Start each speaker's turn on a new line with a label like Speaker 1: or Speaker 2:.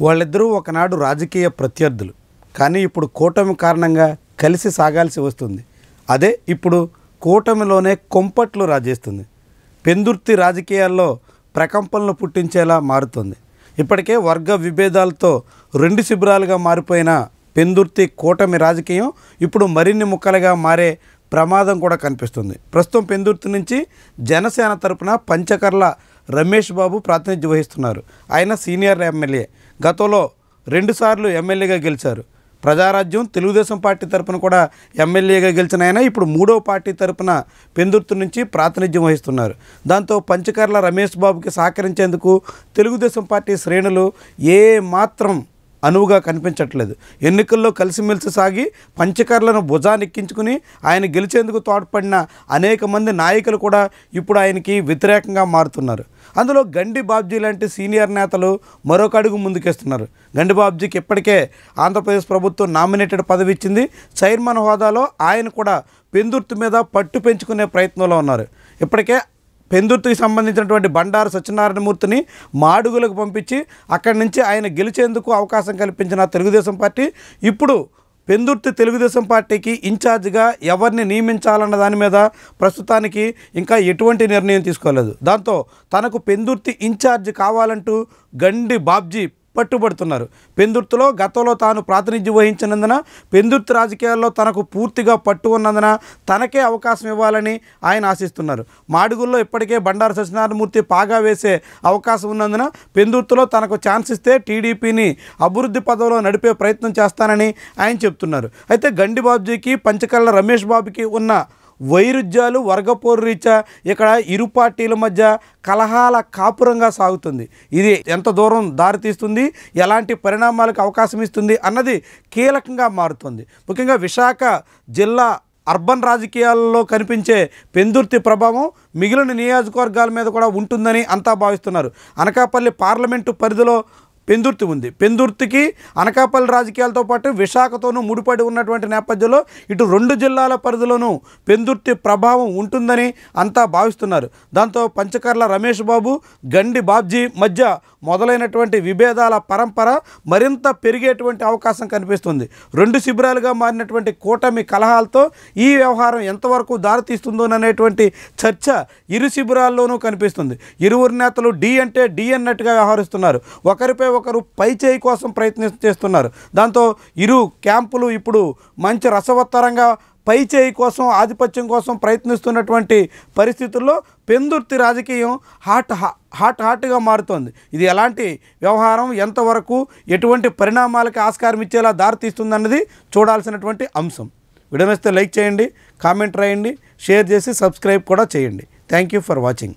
Speaker 1: వాళ్ళిద్దరూ ఒకనాడు రాజకీయ ప్రత్యర్థులు. కానీ ఇప్పుడు కూటమి కారణంగా కలిసి సాగాల్సి వస్తుంది. అదే ఇప్పుడు కూటమిలోనే కొంపట్లు రాజేస్తుంది. పెందుర్తి రాజకీయాల్లో ప్రకంపనలు పుట్టించేలా మారుతుంది. ఇప్పటికే వర్గ విభేదాలతో రెండు శిబిరాలుగా మారిపోయిన పెందుర్తి కూటమి రాజకీయం ఇప్పుడు మరిన్ని ముక్కలుగా మారే ప్రమాదం కూడా కనిపిస్తుంది. ప్రస్తుతం పెందుర్తి నుంచి జనసేన తరపున పంచకర్ల రమేష్ బాబు ప్రాతినిధ్యం వహిస్తున్నారు. ఆయన సీనియర్ ఎమ్మెల్యే. గతంలో రెండుసార్లు ఎమ్మెల్యేగా గెలిచారు. ప్రజారాజ్యం తెలుగుదేశం పార్టీ తరపున కూడా ఎమ్మెల్యేగా గెలిచిన ఆయన ఇప్పుడు మూడో పార్టీ తరపున పెందుర్తి నుంచి ప్రాతినిధ్యం వహిస్తున్నారు. దాంతో పంచకర్ల రమేష్ బాబుకి సహకరించేందుకు తెలుగుదేశం పార్టీ శ్రేణులు ఏ మాత్రం అనువుగా కనిపించట్లేదు. ఎన్నికల్లో కలిసిమెలిసి సాగి పంచకర్లను భుజానెక్కించుకుని ఆయన గెలిచేందుకు తోడ్పడిన అనేక మంది నాయకులు కూడా ఇప్పుడు ఆయనకి వ్యతిరేకంగా మారుతున్నారు. అందులో గండి బాబ్జీ లాంటి సీనియర్ నేతలు మరొక అడుగు ముందుకేస్తున్నారు. గండి బాబ్జీకి ఇప్పటికే ఆంధ్రప్రదేశ్ ప్రభుత్వం నామినేటెడ్ పదవి ఇచ్చింది. చైర్మన్ హోదాలో ఆయన కూడా పెందుర్తి మీద పట్టు పెంచుకునే ప్రయత్నంలో ఉన్నారు. ఇప్పటికే పెందుర్తికి సంబంధించినటువంటి బండారు సత్యనారాయణమూర్తిని మాడుగులకు పంపించి అక్కడి నుంచి ఆయన గెలిచేందుకు అవకాశం కల్పించిన తెలుగుదేశం పార్టీ. ఇప్పుడు పెందుర్తి తెలుగుదేశం పార్టీకి ఇన్ఛార్జ్గా ఎవరిని నియమించాలన్న దాని మీద ప్రస్తుతానికి ఇంకా ఎటువంటి నిర్ణయం తీసుకోలేదు. దాంతో తనకు పెందుర్తి ఇన్ఛార్జ్ కావాలంటూ గండి బాబ్జీ పట్టుబడుతున్నారు. పెందుర్తిలో గతంలో తాను ప్రాతినిధ్యం వహించినందున పెందుర్తి రాజకీయాల్లో తనకు పూర్తిగా పట్టు ఉన్నందున తనకే అవకాశం ఇవ్వాలని ఆయన ఆశిస్తున్నారు. మాడుగుల్లో ఇప్పటికే బండారు సత్యనారాయణమూర్తి పాగా వేసే అవకాశం ఉన్నందున పెందుర్తిలో తనకు ఛాన్స్ ఇస్తే టీడీపీని అభివృద్ధి పదవిలో నడిపే ప్రయత్నం చేస్తానని ఆయన చెప్తున్నారు. అయితే గండి బాబుజీకి పంచకళ్ళ రమేష్ బాబుకి ఉన్న వైరుధ్యాలు వర్గపోరు రీత్యా ఇక్కడ ఇరు పార్టీల మధ్య కలహాల కాపురంగా సాగుతుంది. ఇది ఎంత దూరం దారితీస్తుంది ఎలాంటి పరిణామాలకు అవకాశం ఇస్తుంది? అన్నది కీలకంగా మారుతుంది. ముఖ్యంగా విశాఖ జిల్లా అర్బన్ రాజకీయాల్లో కనిపించే పెందుర్తి ప్రభావం మిగిలిన నియోజకవర్గాల మీద కూడా ఉంటుందని అంతా భావిస్తున్నారు. అనకాపల్లి పార్లమెంటు పరిధిలో పెందుర్తి ఉంది. పెందుర్తికి అనకాపల్లి రాజకీయాలతో పాటు విశాఖతోనూ ముడిపడి ఉన్నటువంటి నేపథ్యంలో ఇటు రెండు జిల్లాల పరిధిలోనూ పెందుర్తి ప్రభావం ఉంటుందని అంతా భావిస్తున్నారు. దాంతో పంచకర్ల రమేష్ బాబు గండి బాబ్జీ మధ్య మొదలైనటువంటి విభేదాల పరంపర మరింత పెరిగేటువంటి అవకాశం కనిపిస్తుంది. రెండు శిబిరాలుగా మారినటువంటి కూటమి కలహాలతో ఈ వ్యవహారం ఎంతవరకు దారితీస్తుందోననేటువంటి చర్చ ఇరు శిబిరాల్లోనూ కనిపిస్తుంది. ఇరువురు నేతలు డి అంటే డి అన్నట్టుగా వ్యవహరిస్తున్నారు. ఒకరిపై ఒకరు పై చేయి కోసం ప్రయత్నం చేస్తున్నారు. దాంతో ఇరు క్యాంపులు ఇప్పుడు మంచి రసవత్తరంగా పై చేయి కోసం ఆధిపత్యం కోసం ప్రయత్నిస్తున్నటువంటి పరిస్థితుల్లో పెందుర్తి రాజకీయం హాట్ హా- హాట్ హాట్గా మారుతోంది. ఇది ఎలాంటి వ్యవహారం? ఎంతవరకు ఎటువంటి పరిణామాలకి ఆస్కారం ఇచ్చేలా దారితీస్తుందన్నది చూడాల్సినటువంటి అంశం. వీడియో లైక్ చేయండి కామెంట్ రాయండి షేర్ చేసి సబ్స్క్రైబ్ కూడా చేయండి. Thank you for watching.